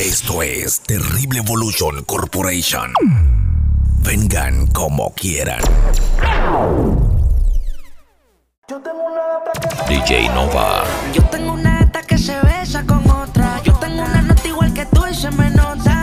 Esto es Terrible Evolution Corporation. Vengan como quieran. Yo tengo una gata DJ Nova. Yo tengo una gata que se besa con otra. Yo tengo una nota igual que tú y se me nota.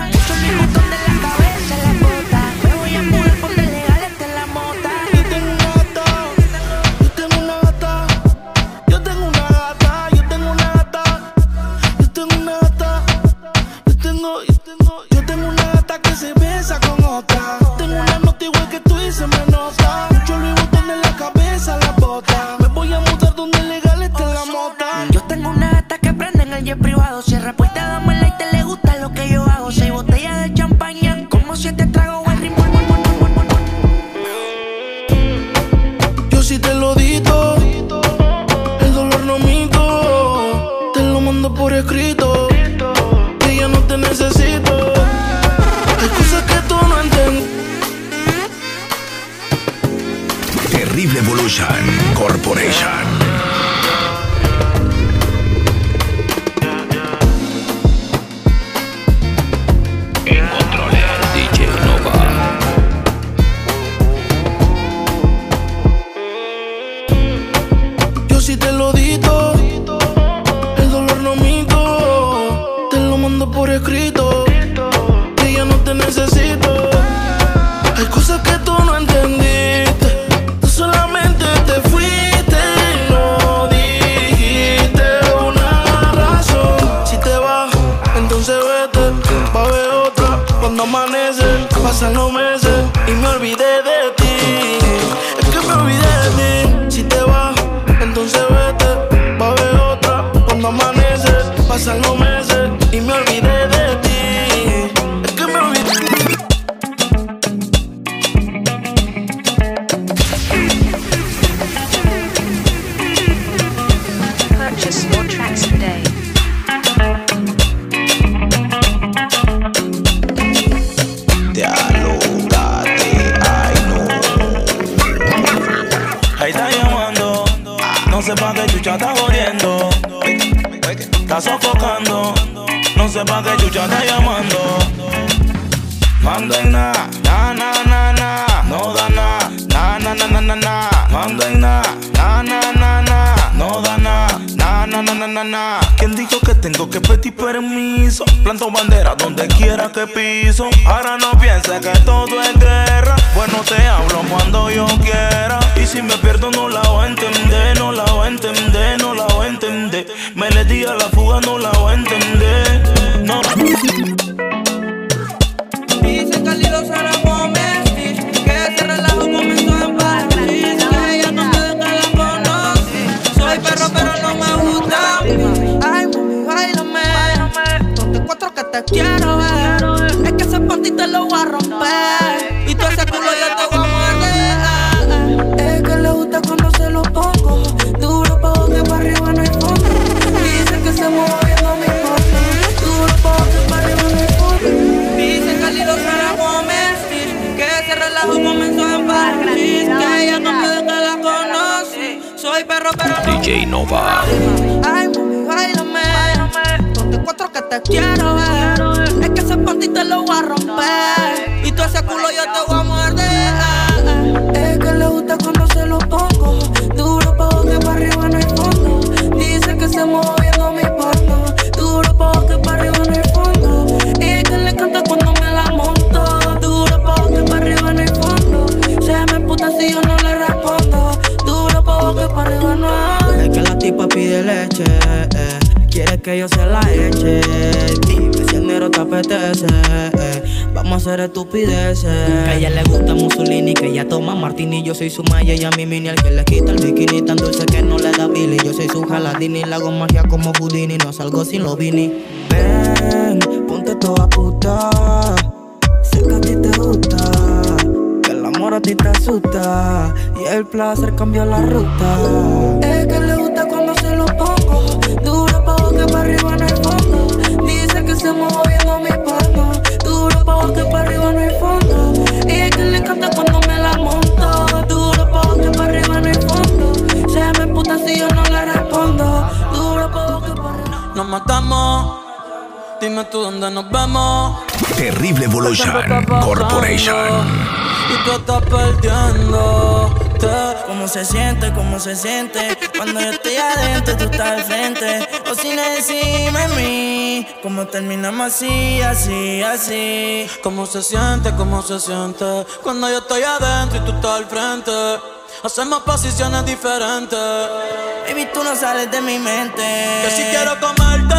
por. pasan los meses y me olvidé de ti. Es que me olvidé de ti. Si te vas, entonces vete. Va a haber otra cuando amanece. Meses. bandera donde quiera que piso. Nova. Ay, mami, bailame. Ponte cuatro que te quiero ver. Es que ese panty lo voy a romper. Y tú ese culo yo te voy a morder. que yo se la eche. Dime si enero te apetece. Eh. Vamos a hacer estupideces. Que a ella le gusta Mussolini, que ella toma martini. Yo soy su maya y a mi mini, al que le quita el bikini. Tan dulce que no le da billy. Yo soy su jaladini, la hago magia como Houdini. No salgo sin los vini. Ven, ponte toda puta. Sé que a ti te gusta. Que el amor a ti te asusta. Y el placer cambió la ruta. Es que le nos vemos. Terrible Evolution Corporation. Y tú estás perdiéndote. ¿Cómo se siente? ¿Cómo se siente? Cuando yo estoy adentro, tú estás al frente. O sin encima de mí. ¿Cómo terminamos así, así, así? ¿Cómo se siente? ¿Cómo se siente? Cuando yo estoy adentro y tú estás al frente. Hacemos posiciones diferentes. Baby, tú no sales de mi mente. Que si quiero comerte,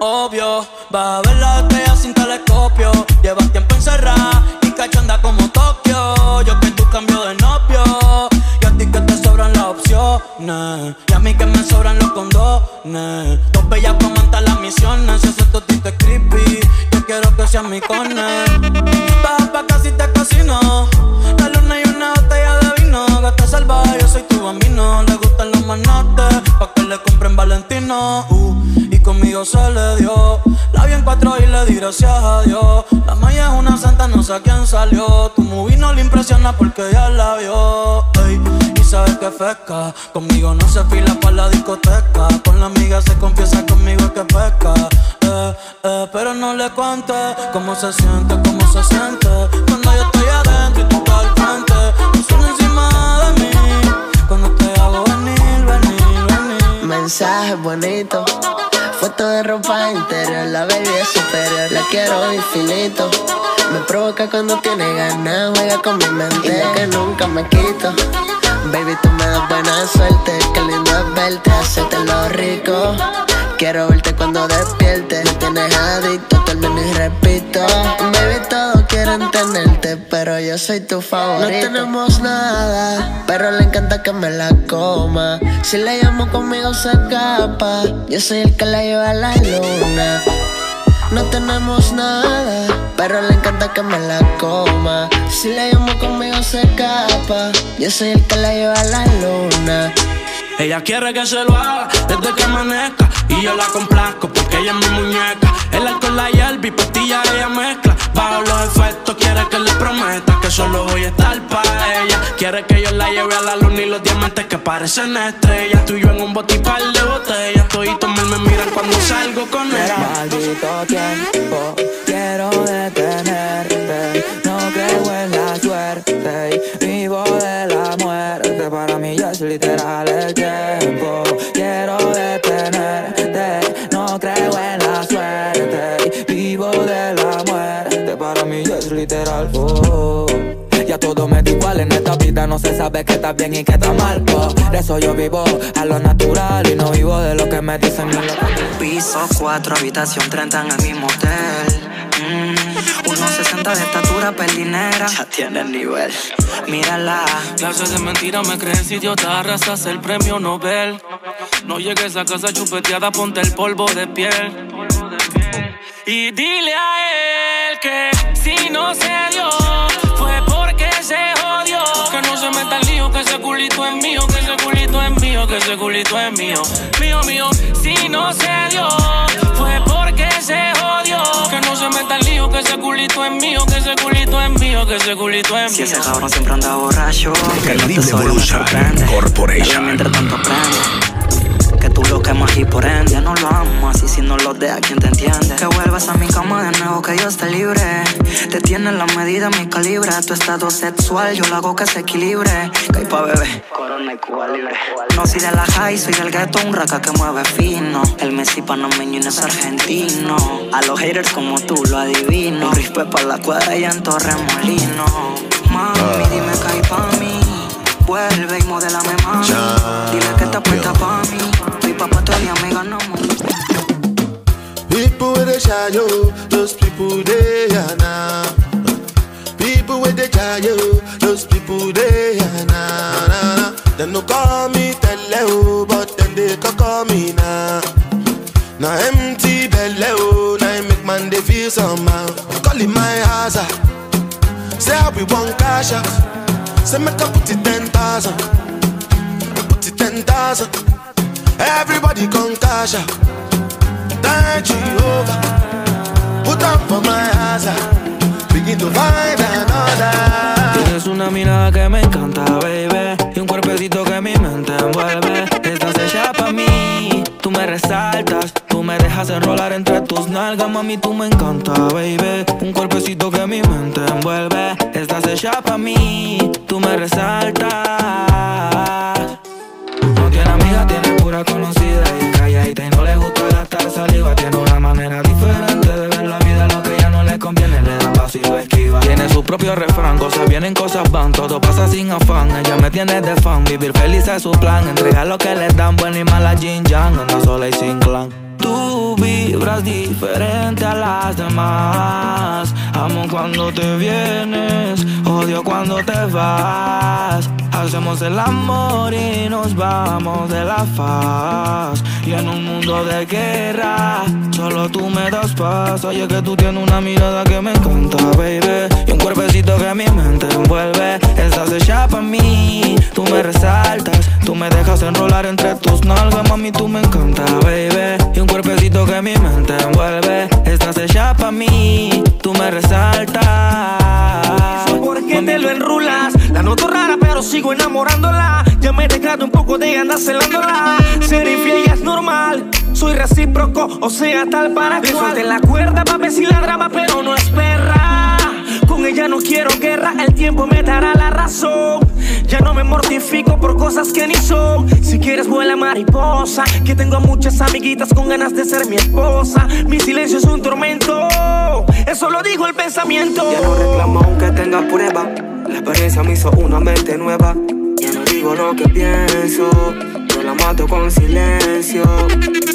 obvio. Va a ver la estrella sin telescopio. Llevas tiempo encerrada y cachonda como Tokio. Yo que tú cambio de novio. Y a ti que te sobran las opciones. Y a mí que me sobran los condones. Dos bellas comentan las misiones. Si ese totito es creepy, yo quiero que seas mi cone. Baja pa' casi te cocino. La luna y una botella de vino. Gata salvaje, yo soy tu bambino. Le gustan los manates, pa' que le compren Valentino. Uh, y conmigo se le dio. La vi en cuatro y le di gracias a Dios. La maya es una santa, no sé a quién salió. Tu movie no le impresiona porque ya la vio. y sabes que pesca. Conmigo no se fila pa' la discoteca. Con la amiga se confiesa conmigo que pesca. Eh, eh, pero no le cuente cómo se siente, cómo se siente. Me provoca cuando tiene ganas, juega con mi mente, y que nunca me quito. Baby, tú me das buena suerte, qué lindo es verte, hacerte lo rico. Quiero verte cuando despiertes, me tienes adicto, termino y repito. Baby, todos quieren tenerte, pero yo soy tu favorito. No tenemos nada, pero le encanta que me la coma. Si la llamo conmigo se escapa, yo soy el que la lleva a la luna. No tenemos nada, pero le encanta que me la coma. Si la llamo conmigo se escapa, yo soy el que la lleva a la luna. Ella quiere que se lo haga desde que amanezca Y yo la complazco porque ella es mi muñeca El alcohol, la hierba y pastilla ella mezcla Bajo los efectos quiere que le prometa Que solo voy a estar para ella Quiere que yo la lleve a la luna y los diamantes que parecen estrellas Tú y yo en un par de botellas Toditos me, me miran cuando salgo con ella Maldito tiempo, quiero detenerte. No creo en la suerte y vivo de la muerte. Para mí ya es literal el tiempo. Quiero detenerte. Ya todo me da igual en esta vida, no se sabe qué está bien y qué está mal. oh. De eso yo vivo a lo natural y no vivo de lo que me dicen. que- Piso 4, habitación 30 en el mismo hotel. Mm, 1.60 de estatura, pelinera. Ya tiene el nivel. Mírala. Clases de mentira me crees idiota, arrasas el premio Nobel. No llegues a casa chupeteada, ponte el polvo de piel. Y dile a él que si no se dio, culito es mío, que ese culito es mío, que ese culito es mío. Mío, mío, si no se dio, fue porque se jodió. Que no se meta el lío, que ese culito es mío, que ese culito es mío, que ese culito es Si mío. ese cabrón siempre anda borracho. Que no te sobra me sorprende. Corporation. Mientras tanto aprende. Tú lo quemas y por ende ya no lo amas. Y si no lo dejas, ¿quién te entiende? Que vuelvas a mi cama de nuevo, que yo esté libre. Te tiene la medida, mi calibre. Tu estado sexual, yo lo hago que se equilibre. Que hay pa' bebé Corona y Cuba libre No soy de la high, soy del gueto Un raca que mueve fino. El Messi panameño y no es argentino. A los haters como tú lo adivino. Respeto pa' la cuadra y en Torremolino. Mami, dime que hay pa' mí. Vuelve y modelame, mami. Dile que esta puesta pa' mí. People with the shadow, those people they are now. People with the shadow, those people they are now. Nah, nah. Them no call me tele, but then they can call me now. Now empty belly, now I make man they feel somehow. Calling my house, ah. say how we want cash out. Say make I put it ten thousand, put it ten thousand. Everybody come cash out. Tienes una mirada que me encanta, baby Y un cuerpecito que mi mente envuelve Estás hecha pa' mí Tú me resaltas Tú me dejas enrolar entre tus nalgas mami, tú me encanta, baby. Un cuerpecito que mi mente envuelve. Estás hecha pa' mí, tú me resaltas. Tiene amiga, tiene pura conocida y calladita y no le gusta gastar saliva. Tiene una manera diferente de ver la vida, lo que ya no le conviene, le da paso y lo esquiva. Tiene su propio refrán, cosas vienen, cosas van, todo pasa sin afán. Ella me tiene de fan, vivir feliz es su plan. Entrega lo que le dan, buena y mala Jin Yang, anda sola y sin clan. Tú vibras diferente a las demás. Amo cuando te vienes, odio cuando te vas. Hacemos el amor y nos vamos de la faz. Y en un mundo de guerra, solo tú me das paz. Oye, que tú tienes una mirada que me encanta, baby. Y un cuerpecito que mi mente envuelve. Estás hecha pa' mí, tú me resaltas. Tú me dejas enrolar entre tus nalgas, mami, tú me encanta, baby. Y un cuerpecito que mi mente envuelve. Estás hecha pa' mí, tú me resaltas. Pero sigo enamorándola. Ya me he dejado un poco de andar celándola. Ser infiel ya es normal. Soy recíproco, o sea, tal para que suelte la cuerda pa' ver si la drama, pero no es perra. Con ella no quiero guerra, el tiempo me dará la razón. Ya no me mortifico por cosas que ni son. Si quieres vuela mariposa, que tengo muchas amiguitas con ganas de ser mi esposa. Mi silencio es un tormento, eso lo dijo el pensamiento. Ya no reclamo aunque tenga prueba. La experiencia me hizo una mente nueva. Ya no digo lo que pienso. Yo la mato con silencio.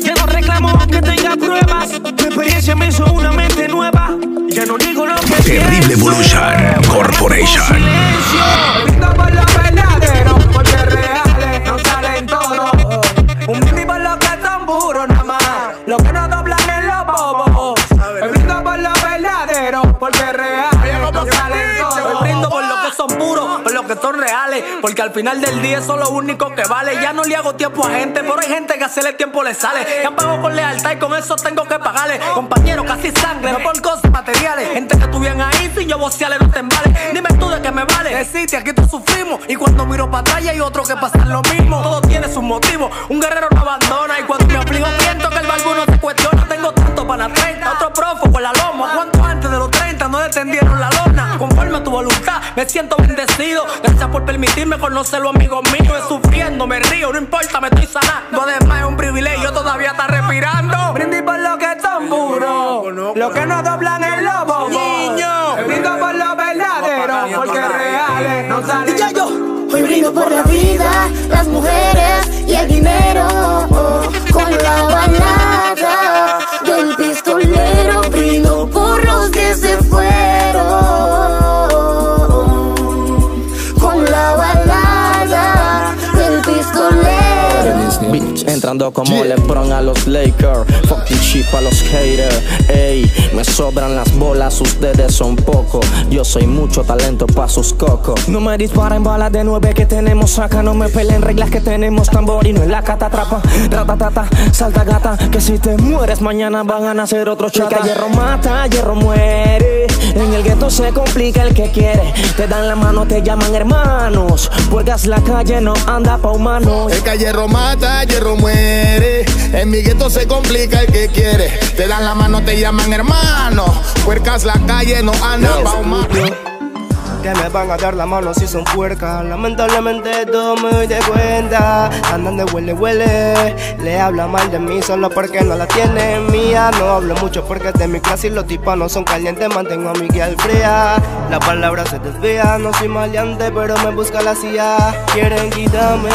Ya no reclamo aunque tenga pruebas. Mi experiencia me hizo una mente nueva. Ya no digo lo que Terrible pienso. Evolution Corporation. Porque al final del día eso es lo único que vale. Ya no le hago tiempo a gente, pero hay gente que hacerle tiempo le sale. Ya pago con lealtad y con eso tengo que pagarle. Compañero, casi sangre, no por cosas materiales. Gente que estuvieran ahí sin yo vocearle no te embale. Dime tú de qué me vale. Existe, aquí todos sufrimos. Y cuando miro para atrás hay otro que pasan lo mismo. Todo tiene sus motivos. Un guerrero no abandona. Y cuando me obligo siento que el barbo no se cuestiona. Tengo tanto para la 30. Otro profo con la loma. ¿Cuánto antes de los 30 no detendieron la? Conforme a tu voluntad, me siento bendecido. Gracias por permitirme conocer los amigos míos. Sufriendo, me río, no importa, me estoy sanando. Además es un privilegio, todavía está respirando. Brindis por los que son puros, los que no doblan en los bobos. Niño. Brindo por los verdaderos, porque reales no salen Hoy brindo por la vida, las mujeres y el dinero. Como LeBron a los Lakers. Fuck the chip a los haters. Ey, me sobran las bolas, ustedes son pocos. Yo soy mucho talento pa' sus cocos. No me disparen balas de nueve que tenemos acá. No me peleen reglas que tenemos tambor y no en la catatrapa. Ratatata, salta gata. Que si te mueres mañana van a nacer otros chata. Que hierro mata, hierro muere. En el gueto se complica el que quiere. Te dan la mano, te llaman hermanos. Puercas la calle no anda pa' humanos. El que hierro mata, hierro muere. En mi gueto se complica el que quiere. Te dan la mano, te llaman hermano. Puercas la calle no anda pa'. Que me van a dar la mano si son puercas. Lamentablemente todo me doy de cuenta. Andan de huele, huele. Le habla mal de mí solo porque no la tiene mía. No hablo mucho porque de mi clase y los tipos no son calientes. Mantengo a mi guía fría. La palabra se desvía. No soy maleante, pero me busca la CIA. Quieren quitarme.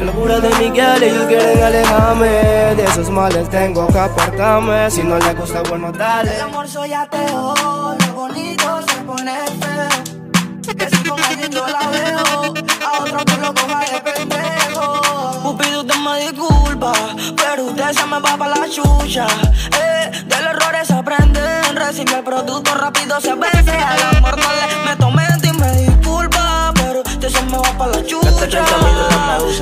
La locura de Miguel, ellos quieren alejarme. De esos males tengo que apartarme. Si no le gusta, bueno, dale. El amor soy ateo, lo bonito se pone Que si con alguien yo la veo, a otro que lo coja de pendejo. Cupido usted me disculpa, pero usted se me va pa' la chucha. Eh, del error se aprenden, recibe el producto rápido se vence. Al amor no me usted se me va pa' la chucha.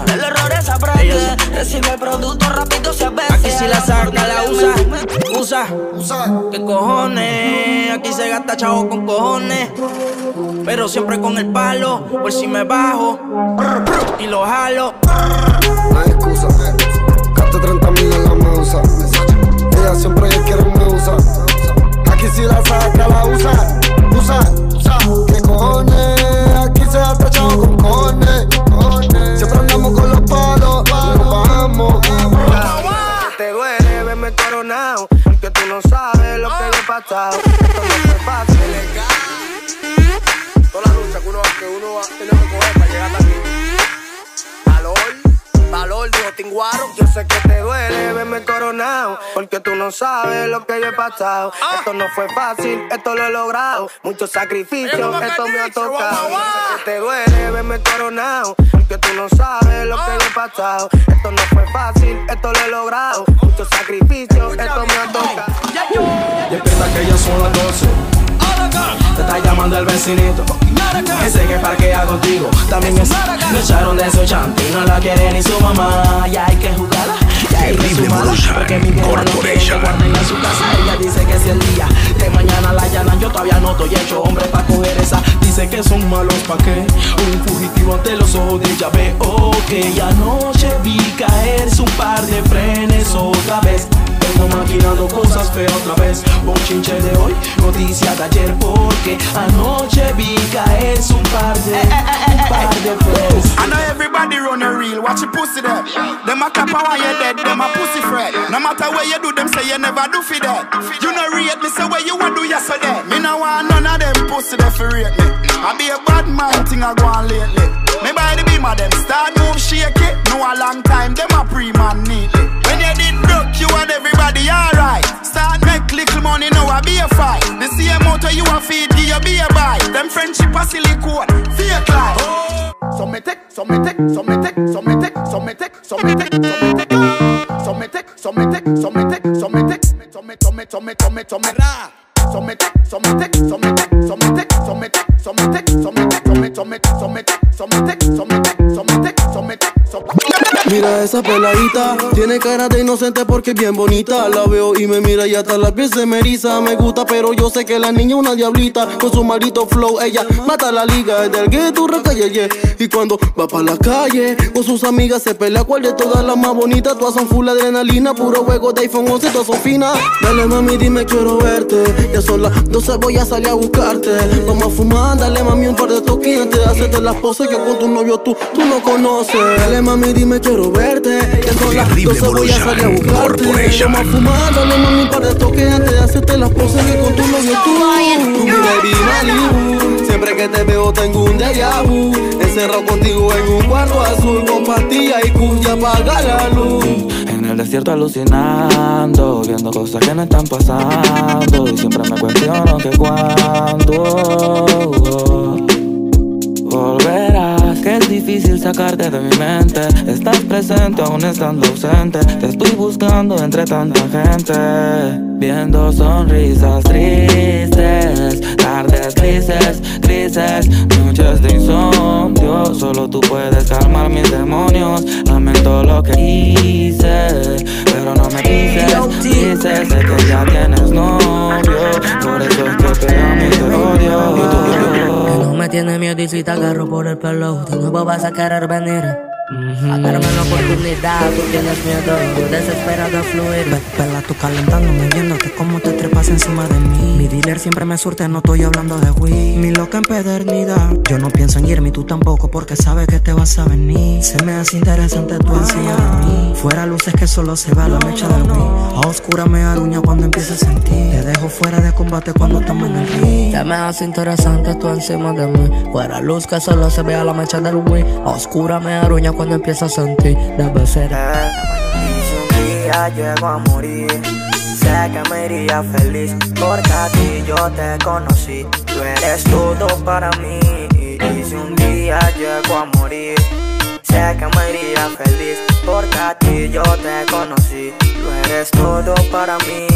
Del error se aprende, recibe el producto rápido se vence. Aquí si la saca, la usa, usa, usa. ¿Qué cojones? Aquí se gasta chavo con cojones. Pero siempre con el palo, por si me bajo y lo jalo. No hay excusa, gasto 30 mil en la mausa. Ella siempre quiere me usar. Aquí si la saca, la usa, usa, usa. ¿Qué cojones? Se ha tachado con cojones. Siempre andamos con los palos, nos bajamos. Te duele verme coronado, porque tú no sabes lo que yo he pasado. Esto no fue fácil. Toda la lucha que uno, que uno a tener que coger para llegar hasta aquí. Valor, Tinguaro. Yo sé que te duele verme coronado, porque tú no sabes lo que yo he pasado. Esto no fue fácil, esto lo he logrado. Muchos sacrificios, esto me ha tocado. Yo sé que te duele verme coronado, porque tú no sabes lo que yo he pasado. Esto no fue fácil, esto lo he logrado. Muchos sacrificios, esto me ha tocado. Despierta que ya son las 12. Te está llamando el vecinito. Ese que parquea contigo. También es. Me echaron de su chanti. No la quiere ni su mamá. Ya hay que jugarla. Ya hay que Terrible sumarla. Porque mi vieja no quiere que en su casa. Ella dice que si el día de mañana la allanan. Yo todavía no estoy hecho hombre para coger esa. Dice que son malos pa' qué. Un fugitivo ante los ojos de ella. Veo que anoche vi caerse un par de frenes otra vez. Vengo maquinando cosas feas otra vez. Bochinche de hoy, noticia de ayer. Porque anoche vi caerse un par de, eh, eh, eh, un par de frenes. I know everybody run a reel, watch your pussy there. Them a clap while you dead, them a pussy fret. No matter where you do, them say you never do for that. You know rate me, say where you want do yesterday. Me no want none of them pussy there for rate me. I be a bad man thing I go on lately. Me buy the beam of them, start move shake it. No a long time, them a pre-man neatly. When you did broke, you and everybody alright. Start make little money, now I be a fight. The same motor you a feed, give you be a buy. Them friendship a silicone, fake life. So me take, so me take, so me take, so me take, so me take, so me take, so me take, so me take, so me take, so me take, so me take, so me, so me, so me, so me, ra. So me take, so me take, so me take, so me take, so me take, so me take, so me take, so me, so me, so me take, so me take, so Mira esa peladita, tiene cara de inocente porque es bien bonita. La veo y me mira y hasta la piel se me eriza. Me gusta, pero yo sé que la niña es una diablita. Con su maldito flow, ella mata la liga. Es del gueto, recalle, yeah. Y cuando va pa' la calle, con sus amigas se pelea cuál de todas las más bonitas. Todas son full adrenalina, puro juego de iPhone 11, todas son finas. Dale mami, dime quiero verte. Ya son las 12, voy a salir a buscarte. Vamos a fumar, dale mami un par de de hacerte las poses que con tu novio tú, tú no conoces. Dale mami, dime quiero verte. Ya son las Terrible 12, voy a salir a buscarte. Corporation. Vamos a fumar, dale mami un par de toques antes de hacerte las poses que con tu novio tú. Mi baby Malibu. Siempre que te veo tengo un déjà vu. Encerrado contigo en un cuarto azul con pastillas y cuya apaga la luz. En el desierto alucinando, viendo cosas que no están pasando. Y siempre me cuestiono que cuándo volverás. Que es difícil sacarte de mi mente. Estás presente aún estando ausente. Te estoy buscando entre tanta gente. Viendo sonrisas tristes, tardes grises, grises, noches de insomnio. Solo tú puedes calmar mis demonios. Lamento lo que hice, pero no me dices, dices sé que ya tienes novio. Por eso es que te amo y te odio. No me tiene miedo y si te agarro por el pelo, de nuevo vas a querer venir. A darme la oportunidad, tú tienes miedo, desesperado a fluir. Ve- Vela tú calentándome, viéndote cómo te trepas encima de mí. Mi dealer siempre me surte, no estoy hablando de weed. Mi loca empedernida, yo no pienso en irme y tú tampoco, porque sabes que te vas a venir. Se me hace interesante tu encima de mí. Fuera luces que solo se va la mecha del weed. A oscura me aruña cuando empiezo a sentir. Te dejo fuera de combate cuando estamos en el ring. Se me hace interesante tú encima de mí. Fuera luz que solo se vea la mecha del weed. A oscura me aruña cuando empiezo a sentir. Debe ser. Y si un día llego a morir, sé que me iría feliz. Porque a ti yo te conocí, tú eres todo para mí. Y si un día llego a morir, sé que me iría feliz. A ti yo te conocí, tú eres todo para mí.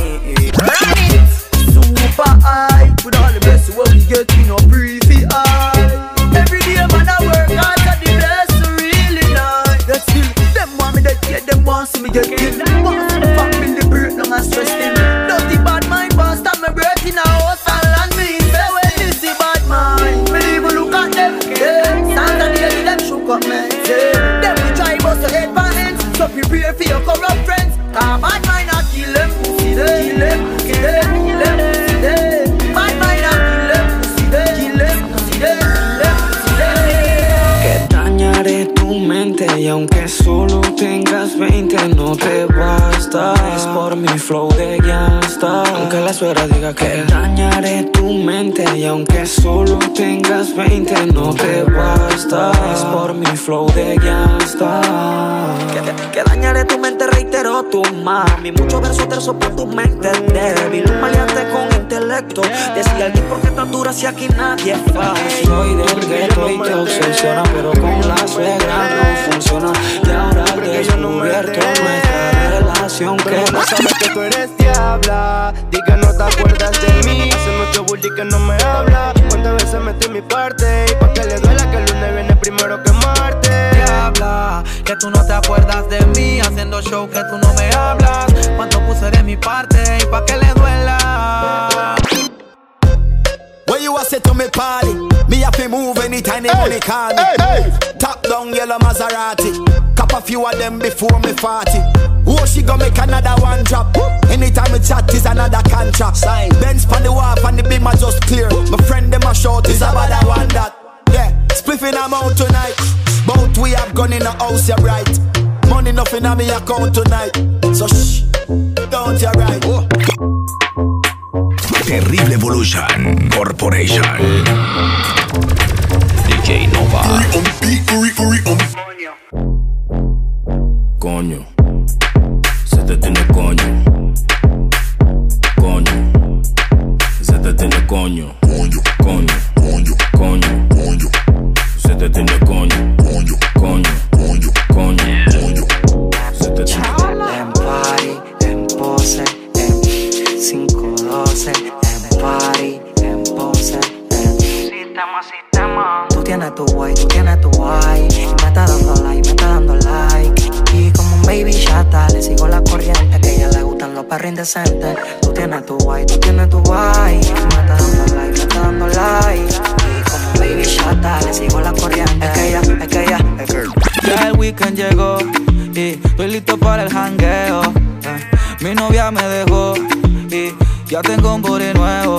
Super high With all the blessings what we get, no breathe it high. Every day man I work hard to the blessing really nice. Yet still, them want me dead, yeah, them want see me get killed Want see me fuck Aunque solo tengas 20 no te basta. Es por mi flow de gangsta Aunque la suegra diga que dañaré tu mente Y aunque solo tengas 20 no te basta. Es por mi flow de gangsta que, que, dañaré tu mente, reitero tu mami. Mucho verso terzo por tu mente entender Intelecto. Decía alguien por qué tan dura si aquí nadie es fácil. Soy del gueto y te obsesiona, pero con la suegra no funciona. Y ahora al descubierto nuestra relación que no sabes que tú eres diabla. Di que no te acuerdas de mí. Hace mucho bully que no me habla. Cuántas veces metí mi parte Y pa' que le duela que el lunes viene primero que Marte. Diabla, que tú no te acuerdas de mí. Haciendo show que tú no me hablas. Cuánto puse de mi parte y pa' que le duela you a say to me party? Me have to move anytime the money call me. Top down yellow Maserati. Cop a few of them before me 40. Oh, she gonna make another one drop. Anytime we chat is another contract. Sign. Benz on the wharf and the beam are just clear. My friend them a short is about that one that. Yeah, spliffing I'm out tonight. Both we have gone in the house, you're right. Money nothing on me account tonight. So shh, don't you right. Oh. Terrible Evolution Corporation. DJ Nova. Coño, se te tiene coño. Coño, se te tiene coño. Coño, coño, coño, coño, coño. Se te tiene coño. Coño, coño, coño, coño, Tú tienes tu guay, tú tienes tu guay. Me está dando like, me está dando like. Y como un baby chata, le sigo la corriente. Que a ella le gustan los perros indecentes. Tú tienes tu guay, tú tienes tu guay. Me está dando like, me está dando like. Y como un baby chata, le sigo la corriente. Es que ella, es que ella, es que Ya el weekend llegó y estoy listo para el jangueo. Eh, Mi novia me dejó y ya tengo un booty nuevo.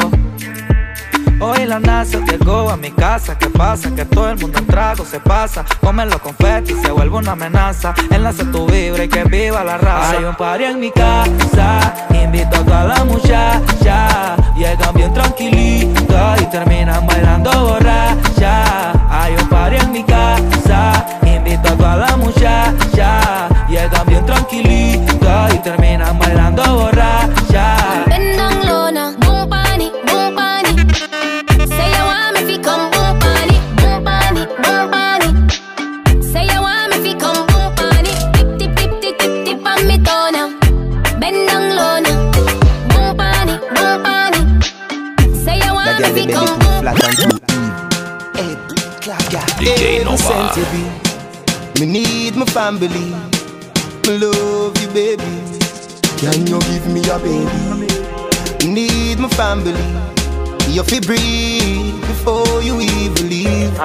Hoy la NASA llegó a mi casa. ¿Qué pasa? Que todo el mundo en trago se pasa. Comen los confetis se vuelve una amenaza. Enlace tu vibra y que viva la raza. Hay un party en mi casa. Invito a toda la muchacha. Llegan bien tranquilitas y terminan bailando borracha. Hay un party en mi casa. Invito a toda la muchacha. Llegan bien tranquilitas y terminan bailando borracha. Want me fi come boom. DJ Nova. Me need my family. Me love you, baby. Can you give me a baby? Need my family. You fi breathe before you even leave.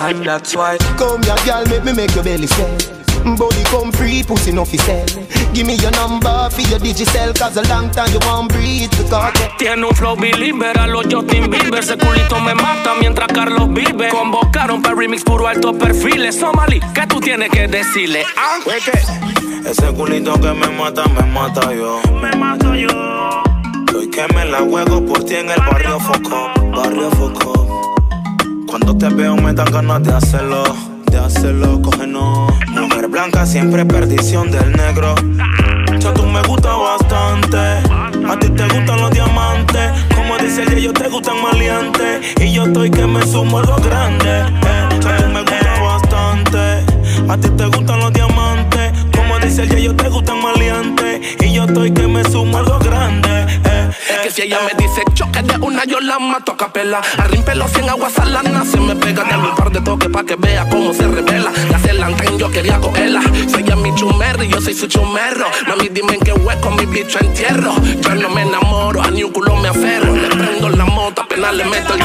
And that's why Come here, girl, make me make your belly swell. Body come free, pussy no fi sell. Give me your number for your digicel, cause a long time you won't breathe because Tiene un flow believer a los Justin Bieber Ese culito me mata mientras Carlos vive Convocaron para remix puro alto perfil Somali, ¿qué tú tienes que decirle? ¿Ah? Ese culito que me mata, me mata yo. Me mato yo. Hoy que me la juego por ti en el barrio Foco, barrio Foco. Cuando te veo me dan ganas de hacerlo, de hacerlo, coge no. Mujer blanca siempre perdición del negro. Tú me gusta bastante. A ti te gustan los diamantes. Como dice el ellos te gustan maleantes. Y yo estoy que me sumo algo grande. Eh. Ya tú me gusta bastante. A ti te gustan los diamantes. Como dice el ellos te gustan maleantes. Y yo estoy que me sumo algo grande. eh, eh, Que si ella me dice de una, yo la mato a capela. Arrimpelo cien aguas salana, se me pega de un par de toques pa' que vea cómo se revela. La celanten, yo quería cogerla. Soy a mi chumerro y yo soy su chumerro. Mami, dime en qué hueco mi bicho entierro. Yo no me enamoro, a ni un culo me aferro. Le prendo la moto, apenas le meto el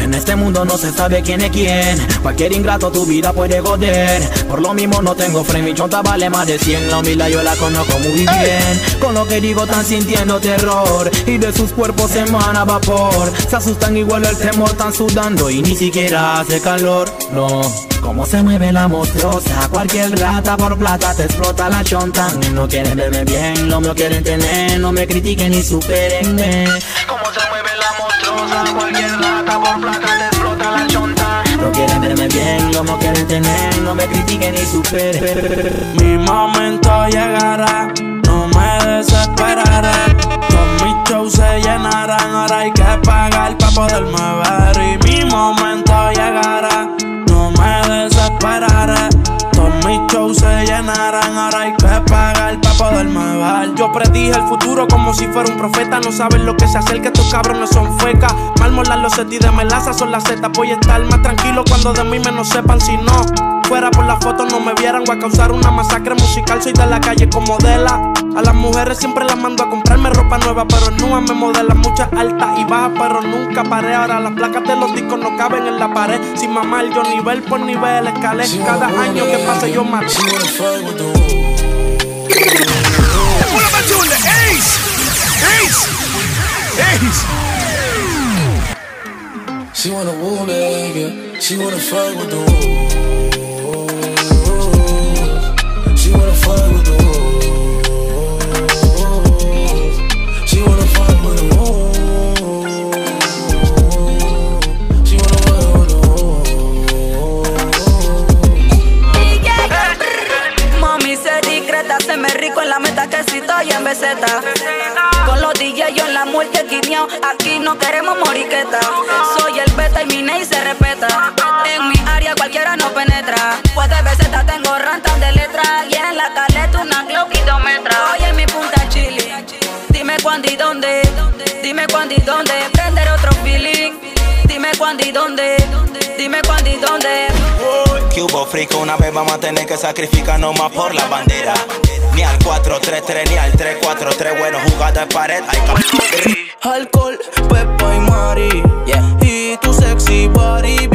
En este mundo no se sabe quién es quién. Cualquier ingrato tu vida puede joder. Por lo mismo no tengo frame, mi chonta vale más de 100. La humildad yo la conozco muy bien. Con lo que digo están sintiendo terror. Y de sus cuerpos emana vapor. Se asustan igual el temor, están sudando y ni siquiera hace calor. No. Cómo se mueve la monstruosa Cualquier rata por plata te explota la chonta No quieren verme bien, lo mío quieren tener No me critiquen ni superenme Cómo se mueve la monstruosa Cualquier rata por plata te explota la chonta No quieren verme bien, quieren tener No me critiquen ni superen Mi momento llegará, no me desesperaré. Todos mis shows se llenarán, ahora hay que pagar para poderme ver. Y mi momento llegará, no me desesperaré. Todos mis shows se llenarán, ahora hay que Yo predije el futuro como si fuera un profeta. No saben lo que se acerca, estos cabrones son fecas. Mármolas los seti de melaza son las zetas. Voy a estar más tranquilo cuando de mí menos sepan si no. Fuera por la foto no me vieran, voy a causar una masacre musical. Soy de la calle como modela. A las mujeres siempre las mando a comprarme ropa nueva, pero nua me modelan muchas altas y bajas, pero nunca paré. Ahora las placas de los discos no caben en la pared. Sin mamar, yo nivel por nivel escalé. Cada año que pase yo más. Ace! Ace! Ace! She wanna woo nigga, she wanna fuck with the wolves. La meta que si estoy en beseta. Con los DJ yo en la muerte guiñao, aquí no queremos moriqueta. Soy el beta y mi ney se respeta. En mi área cualquiera no penetra. Pues de beseta tengo rantas de letra. Y en la caleta una Glock y dos metras. Hoy en mi punta chili. Dime cuándo y dónde. Dime cuándo y dónde. Prender otro feeling. Dime cuándo y dónde. Dime cuándo y dónde. Que hubo frico, una vez vamos a tener que sacrificarnos más por la bandera. Ni al 4-3-3, ni al 3-4-3, bueno, jugada de pared, hay. Alcohol, Pepa y Mari Y tu sexy body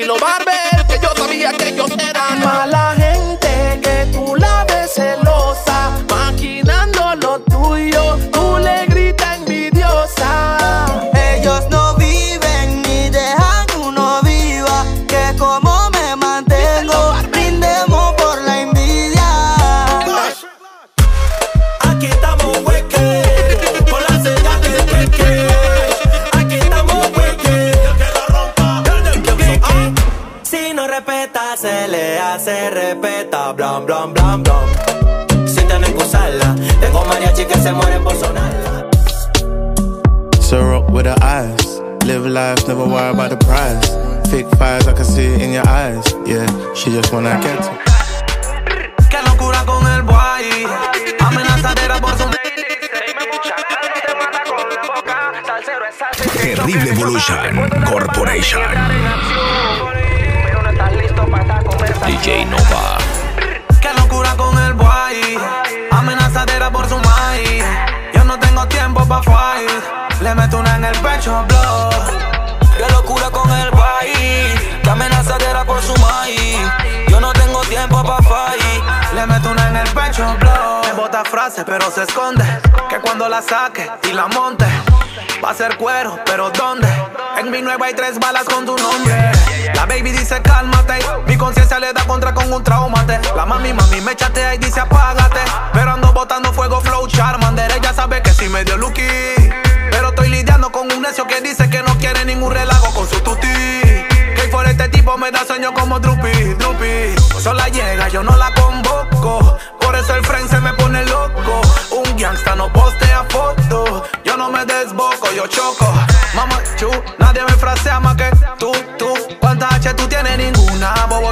Tranquilo, Marvel, que yo sabía que ellos Me bota frase pero se esconde. Que cuando la saque y la monte Va a ser cuero, pero ¿dónde? En mi nueva hay tres balas con tu nombre. La baby dice cálmate Mi conciencia le da contra con un traumate. La mami, mami me chatea y dice apágate Pero ando botando fuego flow Charmander. Ella sabe que sí me dio lucky. Pero estoy lidiando con un necio que dice que no quiere ningún relajo con su tuti. Que por este tipo me da sueño como Drupi, Drupi Sola llega, yo no la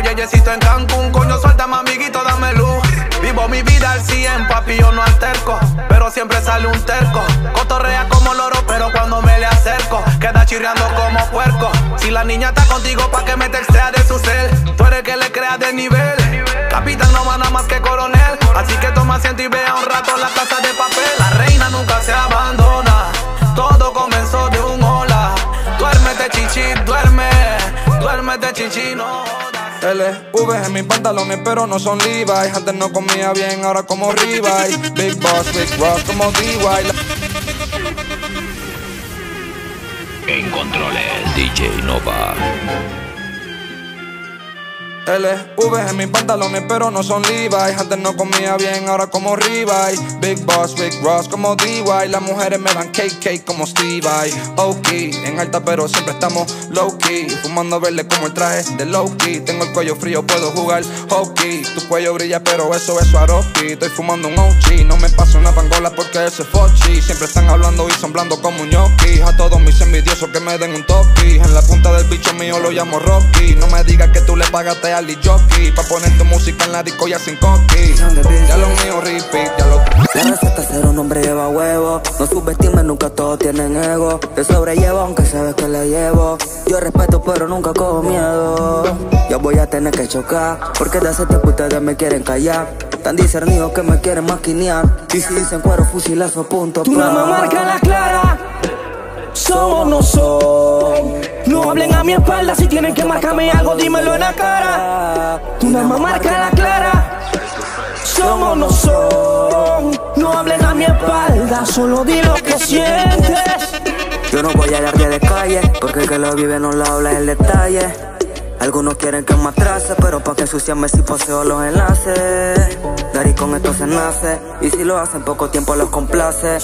yeyecito en Cancún. Coño, suelta, amiguito, dame luz. Vivo mi vida al 100, papi, yo no alterco. Pero siempre sale un terco. Cotorrea como loro, pero cuando me le acerco, queda chirriando como puerco. Si la niña está contigo, pa' que me textea de su cel. Tú eres que le crea de nivel. Capitán no va nada más que coronel. Así que toma asiento y vea un rato la casa de papel. La reina nunca se abandona. Todo comenzó de un hola. Duérmete, chichi, duerme. Duérmete, chichi, no. LV en mis pantalones, pero no son Levi's. Antes no comía bien, ahora como Revive. Big Boss, Big Rock como DY. En controles, DJ Nova. LV en mis pantalones, pero no son Levi's. Antes no comía bien, ahora como Revive. Big Boss, Big Ross como DY. Las mujeres me dan cake, cake como Stevie. Ok, en alta, pero siempre estamos low key. Fumando verde como el traje de Loki. Tengo el cuello frío, puedo jugar hockey. Tu cuello brilla, pero eso es Swarovski. Estoy fumando un OG. No me paso una pangola porque ese es Fochi. Siempre están hablando y son blando como un. A todos mis envidiosos que me den un toque. En la punta del bicho mío lo llamo Rocky. No me digas que tú le pagaste a Jockey. Pa' poner tu música en la disco ya sin coqui. Ya lo mío repeat, ya lo. La receta ser un hombre lleva huevo. No subestimes, nunca todos tienen ego. Te sobrellevo aunque sabes que le llevo. Yo respeto, pero nunca cojo miedo. Yo voy a tener que chocar. Porque de hace tiempo ustedes me quieren callar. Tan discernidos que me quieren maquinear. Y si dicen cuero, fusilazo, punto. Tú nada más marca la Somos no son. No hablen a mi espalda si tienen que marcarme algo, dímelo en la cara. Tú nada más marca la clara. Somos no son. No hablen a mi espalda, solo di lo que sientes. Yo no voy a dar de calle, porque el que lo vive no lo habla el detalle. Algunos quieren que me atrase, pero pa' que ensuciarme si poseo los enlaces. Gary con esto se nace, y si lo hacen poco tiempo los complace.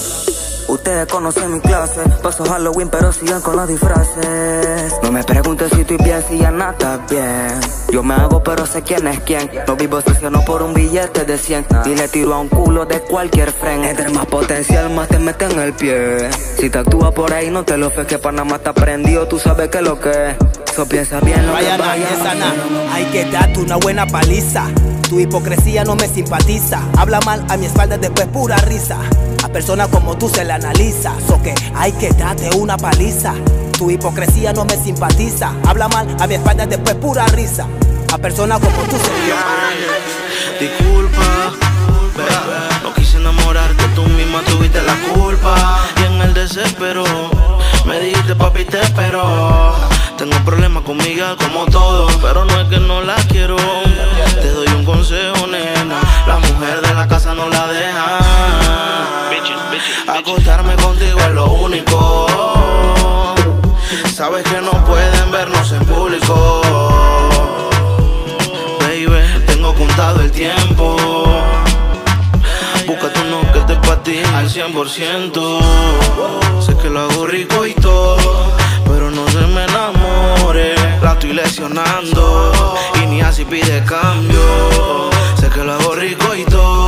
Ustedes conocen mi clase, paso Halloween pero sigan con los disfraces. No me preguntes si estoy bien, si ya nada está bien. Yo me hago pero sé quién es quién. No vivo no por un billete de 100. Y le tiro a un culo de cualquier friend. Entre más potencial, más te meten en el pie. Si te actúas por ahí, no te lo fe que Panamá está prendido, tú sabes que lo que es. So piensa bien lo Vaya que vaya. esa na. Hay que darte una buena paliza. Tu hipocresía no me simpatiza. Habla mal a mi espalda, después pura risa. Personas como tú se le analiza. So que hay que darte una paliza. Tu hipocresía no me simpatiza. Habla mal a mi espalda, después pura risa. A personas como tú se le Disculpa, no quise enamorarte, tú misma tuviste la culpa. Y en el desespero, me dijiste papi te espero. Tengo problemas con Miguel como todo, pero no es que no la quiero. Te doy un consejo, nena, la mujer de la casa no la deja. Acostarme contigo es lo único. Sabes que no pueden vernos en público. Baby, tengo contado el tiempo. Búscate uno que te pa' ti al 100%. Sé que lo hago rico y todo, pero no se me enamore. La estoy lesionando y ni así pide cambio. Sé que lo hago rico y todo,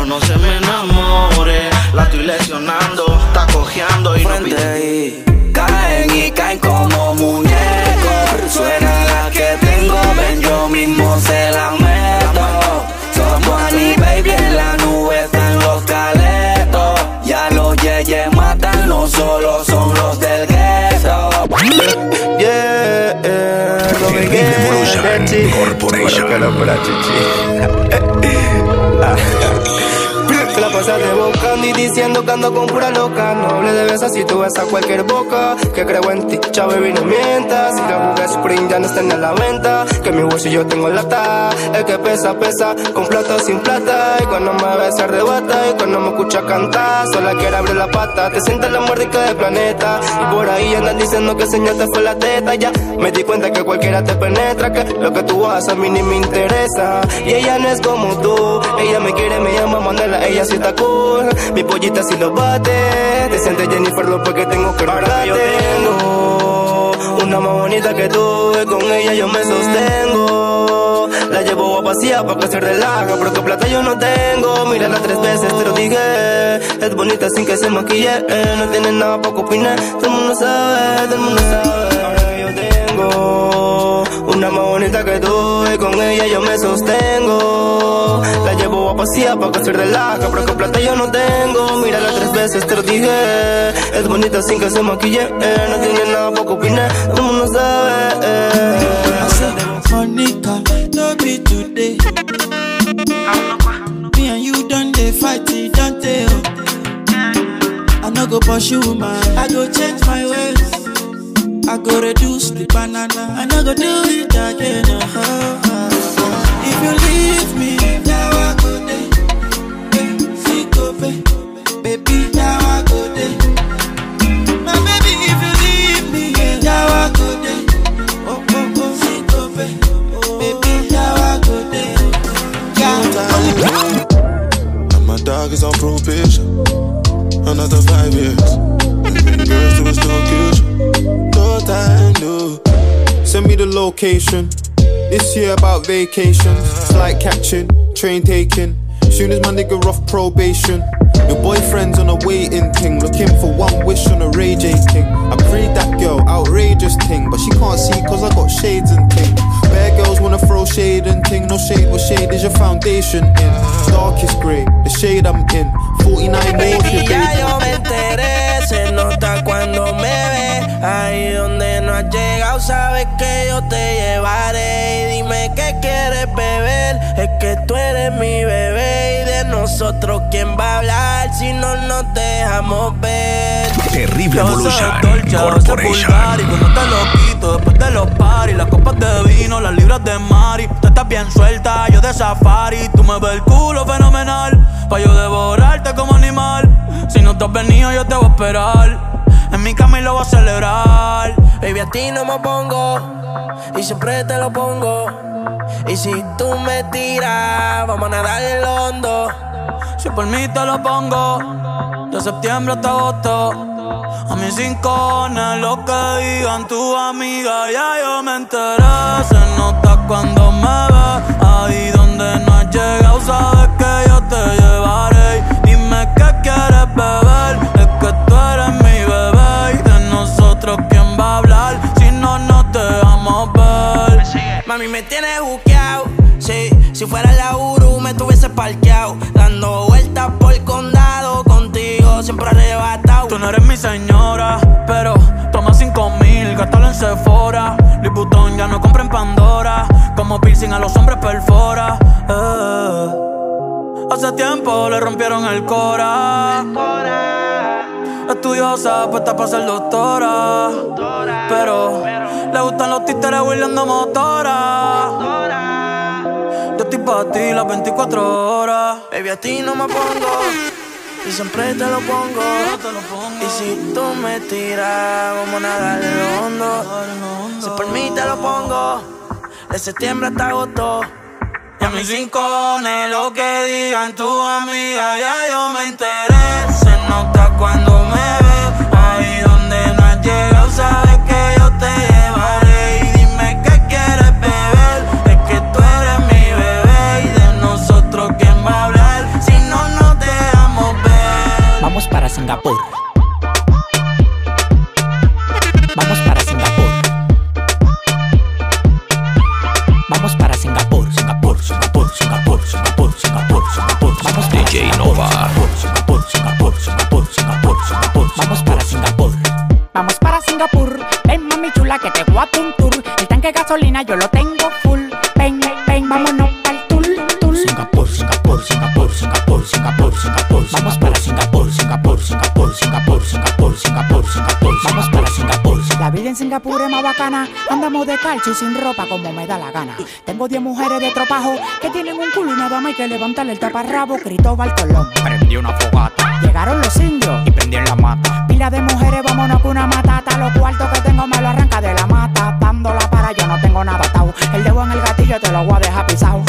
pero no se me enamore. La estoy lesionando, está cojeando y no pide. Caen y caen como muñecos. Suena la que tengo, ven, yo mismo se la meto. Somos Annie Baby en la nube, están los caletos. Ya los yeyes matan, no solo son los del gueto. Yeah, yeah, Corporation. Te la pasaste y diciendo que ando con pura loca. No hable de besas si tú ves a cualquier boca. Que creo en ti, chavo, baby, no mientas. Si la buga Spring ya no está en la venta. Que mi bolsillo tengo lata. El que pesa, pesa, con plata o sin plata. Y cuando me ve se arrebata. Y cuando me escucha cantar, sola quiere abrir la pata. Te sientes la más rica del planeta. Y por ahí andan diciendo que señal fue la teta. Ya me di cuenta que cualquiera te penetra. Que lo que tú haces a mí ni me interesa. Y ella no es como tú. Ella me quiere, me llama Mandela. Ella sí está cool. Mi pollita si lo bate. Te sientes Jennifer López que tengo que Ahora yo tengo una más bonita que tú. Y con ella yo me sostengo. La llevo a pasear pa' que se relaja, pero que plata yo no tengo. Mírala tres veces, te lo dije. Es bonita sin que se maquille, eh, no tiene nada poco opinar. Todo el mundo sabe, todo el mundo sabe. Tengo una más bonita que tú y con ella yo me sostengo. La llevo a pasear pa' que se relaja, pero que plata yo no tengo. Mírala tres veces, te lo dije. Es bonita sin que se maquille, eh, no tiene nada poco opinar. Todo el mundo sabe. Eh. Monica, no be today. Me and you done the fight, don't tell. I no go pursue man, I go change my ways. I go reduce the banana, I no go do it again. uh-huh. If you leave me, now I go see, go pay. Baby, now I go there. My baby, if you leave me, yeah, now I go there. Oh, oh, oh, go pay. Baby, now I go there. Yeah, And my dog is on probation. Another five years. Girls do it still good. Send me the location. This year about vacations, flight catching, train taking. Soon as my nigga off probation. Your boyfriend's on a waiting thing, looking for one wish on a Ray J. I prayed that girl, outrageous thing, but she can't see cause I got shades and thing. Bad girls wanna throw shade and thing, no shade, what shade is your foundation in? Darkest grey, the shade I'm in. 49 more Baby, if ya yo me enteré, se nota cuando me ve. Ahí donde has llegado, sabes que yo te llevaré. Y dime qué quieres beber, es que tú eres mi bebé. Y de nosotros, ¿quién va a hablar si no nos dejamos ver? Terrible Yo Evolution soy Dolce, ahora soy Corporation. vulgar Y cuando te lo quito después de los paris Las copas de vino, las libras de Mari Tú estás bien suelta, yo de safari Tú me ves el culo fenomenal Pa' yo devorarte como animal Si no te has venido yo te voy a esperar En mi cama y lo voy a celebrar. Baby, a ti no me pongo y siempre te lo pongo. Y si tú me tiras, vamos a nadar en lo hondo. Si por mí te lo pongo De septiembre hasta agosto. A mis rincones Lo que digan tu amiga Ya yo me enteré. Se nota cuando me ves Ahí donde no has llegado Sabes que yo te llevaré. Dime qué quieres beber nos dejamos ver Mami, me tienes buqueado. Sí, si fuera la Uru, me tuviese parqueado. Dando vueltas por el condado. Contigo siempre arrebatado. Tú no eres mi señora, pero toma cinco mil, gástalo en Sephora. Liputón ya no compra en Pandora, como piercing a los hombres perfora. eh. Hace tiempo le rompieron el cora. Estudiosa, puesta para ser doctora. Pero le gustan los títeres huirleando motora. Yo estoy para ti las 24 horas. Baby, a ti no me pongo. Y siempre te lo pongo. Y si tú me tiras, vamos a nadar en hondo. Si por mí te lo pongo. De septiembre hasta agosto. Mis rincones, lo que digan tu amiga, ya yo me enteré. Se nota cuando me ves, ahí donde no has llegado, sabes que yo te llevaré. Y dime qué quieres beber, es que tú eres mi bebé. Y de nosotros, ¿quién va a hablar? Si no nos dejamos ver. Vamos para Singapur. Vamos para DJ Nova. Singapur, Singapur, Singapur, Singapur, Singapur. Vamos para Singapur. Vamos para Singapur. Ven mami chula que te voy a un tour. El tanque de gasolina yo lo tengo full. Ven, ven, vámonos al tour, tour. Singapur, Singapur, Singapur, Singapur, Singapur, Singapur. Singapur es más bacana. Andamos de calcio y sin ropa como me da la gana. Tengo 10 mujeres de tropajo que tienen un culo y nada más hay que levantarle el taparrabo. Cristóbal Colón. Prendí una fogata Llegaron los indios y prendí en la mata. Pila de mujeres, vámonos con una matata. Los cuartos que tengo me lo arranca de la mata. Dándola para yo no tengo nada atado. El dedo en el gatillo te lo voy a dejar pisado.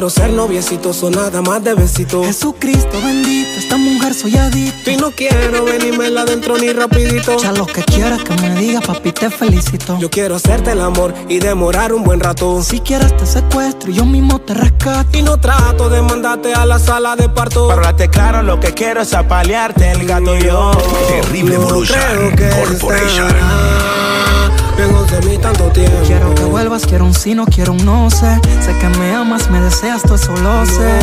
Quiero ser noviecito, son nada más de besito. Jesucristo bendito, esta mujer soy adicto. Y no quiero venírmela adentro ni rapidito. Ya lo que quieras que me digas, papi, te felicito. Yo quiero hacerte el amor y demorar un buen rato. Si quieres te secuestro y yo mismo te rescato. Y no trato de mandarte a la sala de parto. Para hablarte claro, lo que quiero es apalearte el gato y yo. Terrible Evolution Corporation. Lejos de mí tanto tiempo. Quiero que vuelvas, quiero un sí, no quiero un no sé. Sé que me amas, me deseas, todo eso lo sé.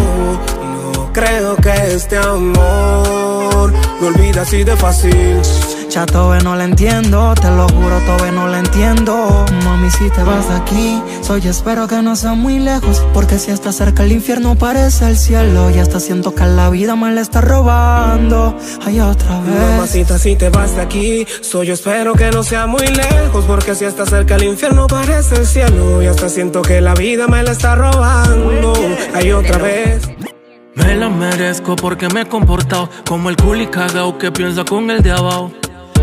No creo que este amor me olvida así de fácil. Ya Tobe no la entiendo, te lo juro, Tobe no la entiendo. Mami, si te vas de aquí, soy espero que no sea muy lejos. Porque si estás cerca el infierno parece el cielo. Ya está siento que la vida me la está robando. Ay, otra vez. Mamacita, si te vas de aquí, soy yo espero que no sea muy lejos. Porque si estás cerca el infierno parece el cielo. Y hasta siento que la vida me la está robando. Ay, otra vez. Me la merezco porque me he comportado como el culi cagao que piensa con el de abajo.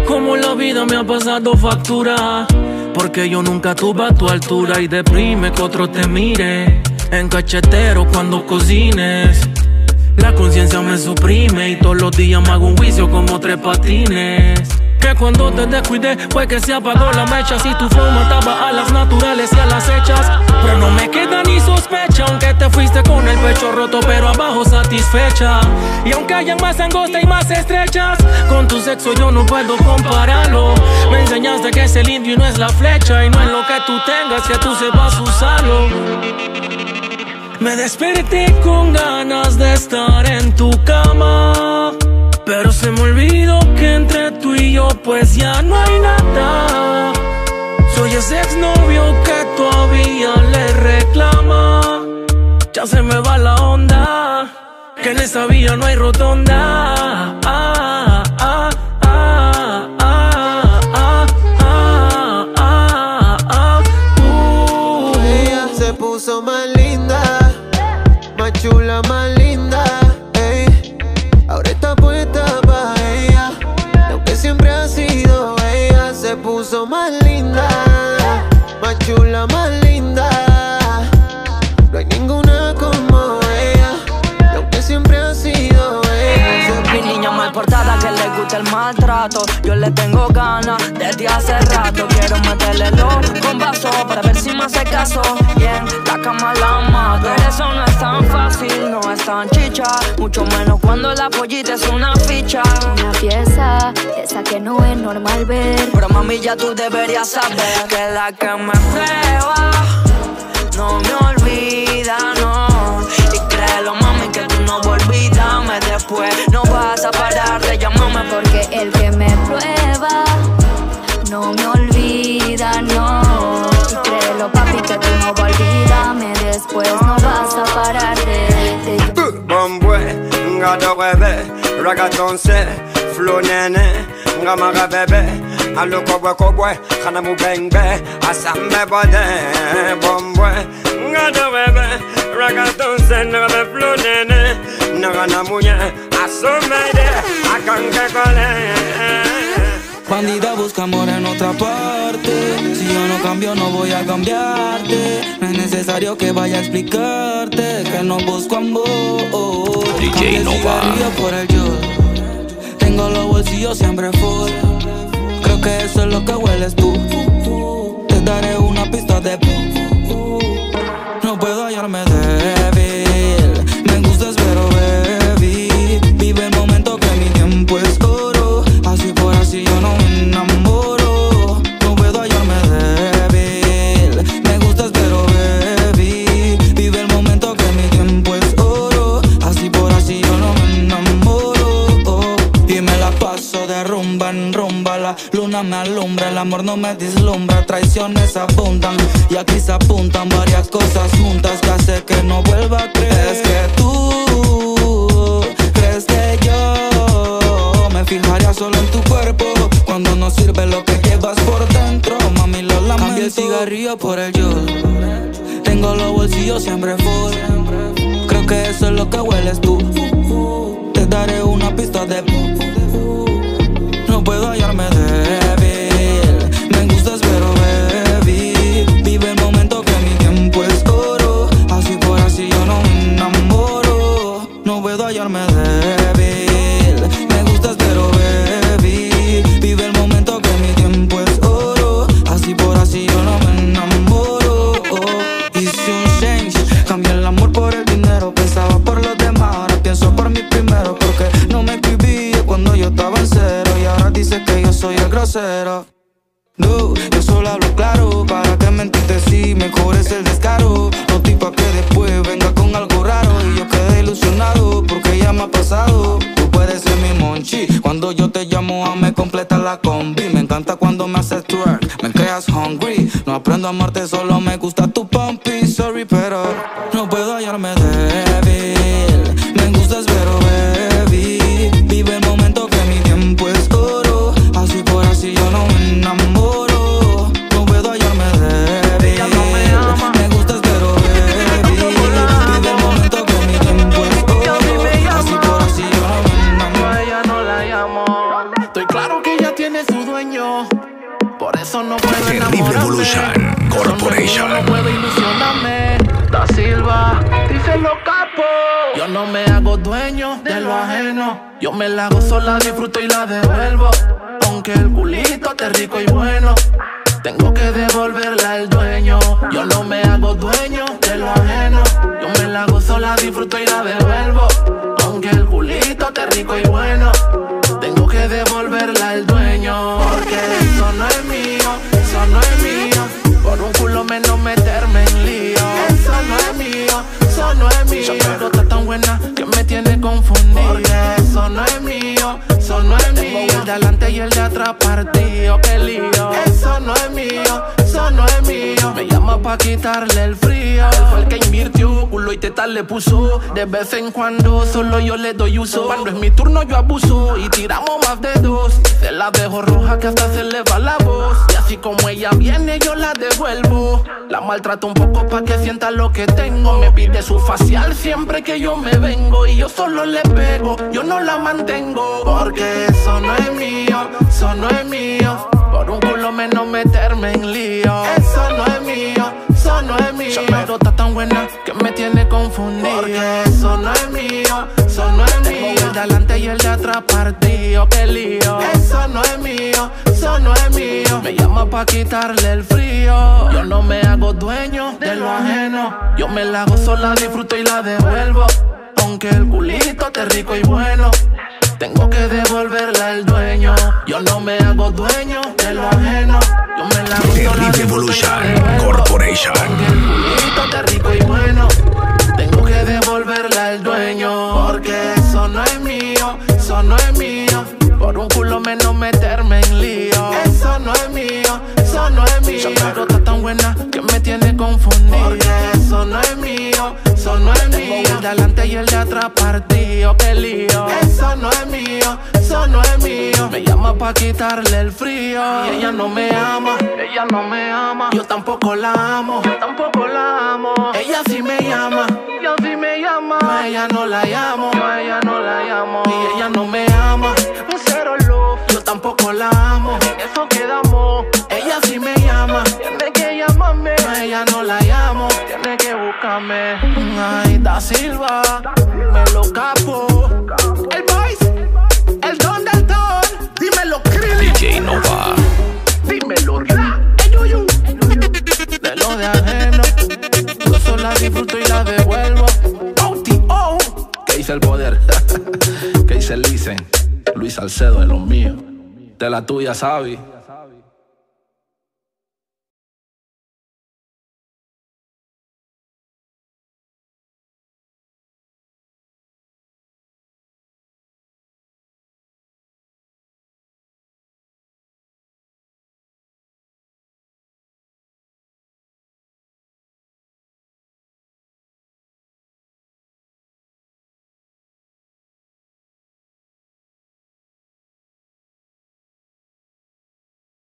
Como la vida me ha pasado factura. Porque yo nunca tuve a tu altura y deprime que otro te mire. En cachetero cuando cocines. La conciencia me suprime y todos los días me hago un juicio como tres patines. Que cuando te descuidé fue que se apagó la mecha. Si tu flow mataba a las naturales y a las hechas. Pero no me queda ni sospecha Aunque te fuiste con el pecho roto pero abajo satisfecha. Y aunque hayan más angostas y más estrechas Con tu sexo yo no puedo compararlo. Me enseñaste que es el indio y no es la flecha Y no es lo que tú tengas que tú sepas usarlo. Me desperté con ganas de estar en tu cama. Pero se me olvidó que entre tú y yo pues ya no hay nada. Soy ese exnovio que todavía le reclama. Ya se me va la onda, que en esta vía no hay rotonda. Ah, le tengo ganas desde hace rato. Quiero meterle los vaso para ver si me hace caso. Bien, la cama la mato. Pero eso no es tan fácil, no es tan chicha. Mucho menos cuando la pollita es una ficha. Una pieza, esa que no es normal ver. Pero mami, ya tú deberías saber que la que me prueba no me olvida, no. Y créelo, mami, que tú no olvídame después. No vas a parar de llamarme Porque el no me olvida, no. Y créelo, papi, que tú no olvídame después. No vas a parar de. de Bombwe, ngado bebe, ragaton se, flow nene, ngamaga bebe, alo kobwe kobwe, kana mu bengbe, bombwe, ngado bebe, ragaton se, ngame flow nene, ngana munye, asomede, akanke kole. Bandida busca amor en otra parte. Si yo no cambio, no voy a cambiarte. No es necesario que vaya a explicarte que no busco amor. DJ Nova. por el yo. Tengo los bolsillos siempre full. Creo que eso es lo que hueles tú. Amor no me deslumbra, traiciones abundan y aquí se apuntan varias cosas juntas que hace que no vuelva a creer. Es que tú crees que yo me fijaría solo en tu cuerpo cuando no sirve lo que llevas por dentro, mami lo lamento. Cambia el cigarrillo por el yo. Tengo los bolsillos siempre full. Creo que eso es lo que hueles tú. Te daré una pista de no puedo hallarme débil. La disfruto y la devuelvo. Aunque el culito esté rico y bueno. Tengo que devolverla al dueño. Porque eso no es mío, eso no es mío. Por un culo menos meterme en lío. Eso no es mío, eso no es mío. Pero está tan buena que me tiene confundido. Porque eso no es mío, eso no es mío. El de adelante y el de atrás partido, qué lío. Mío. Me llama pa' quitarle el frío. Él fue el que invirtió, culo y teta le puso. De vez en cuando solo yo le doy uso. Cuando es mi turno yo abuso y tiramos más de dos. Se la dejo roja que hasta se le va la voz. Y así como ella viene yo la devuelvo. La maltrato un poco pa' que sienta lo que tengo. Me pide su facial siempre que yo me vengo. Y yo solo le pego, yo no la mantengo. Porque eso no es mío, eso no es mío. Por un culo menos meterme en lío. Eso no es mío, eso no es mío. Pero está tan buena que me tiene confundido. Porque eso no es mío, eso no es mío. El de adelante y el de atrás partido, qué lío. Eso no es mío, eso no es mío. Me llama pa' quitarle el frío. Yo no me hago dueño de lo ajeno. Yo me la hago sola, disfruto y la devuelvo. Aunque el culito esté rico y bueno. Tengo que devolverla al dueño. Yo no me hago dueño de lo ajeno. Yo me la Terrible Evolution. Corporation. Está rico y bueno. Tengo que devolverla al dueño. Porque eso no es mío, eso no es mío. Por un culo menos meterme en lío. Eso no es mío, eso no es mío. Pero está tan buena que me tiene confundido. Porque eso no es mío, eso no es mío. El de adelante y el de atrás partido, qué lío. Eso no es mío, eso no es mío. Me llama pa' quitarle el frío. Y ella no me ama, ella no me ama. Yo tampoco la amo, yo tampoco la amo. Ella sí me llama, ella sí me llama. A ella no la llamo, a ella no la llamo. Y ella no me ama, un cero love. Yo tampoco la amo, en eso quedamos. Ella sí me llama, tiene que llamarme. A ella no la llamo, tiene que buscarme. Ay, da Silva, me lo capo. El voice, el don del don. Dímelo, Chris. DJ Nova. Dímelo, Ra. De lo de ajeno, yo solo la disfruto y la devuelvo. OTO. ¿Qué dice el poder? ¿Qué dice el Licen? Luis Salcedo de los míos. De la tuya, Sabi.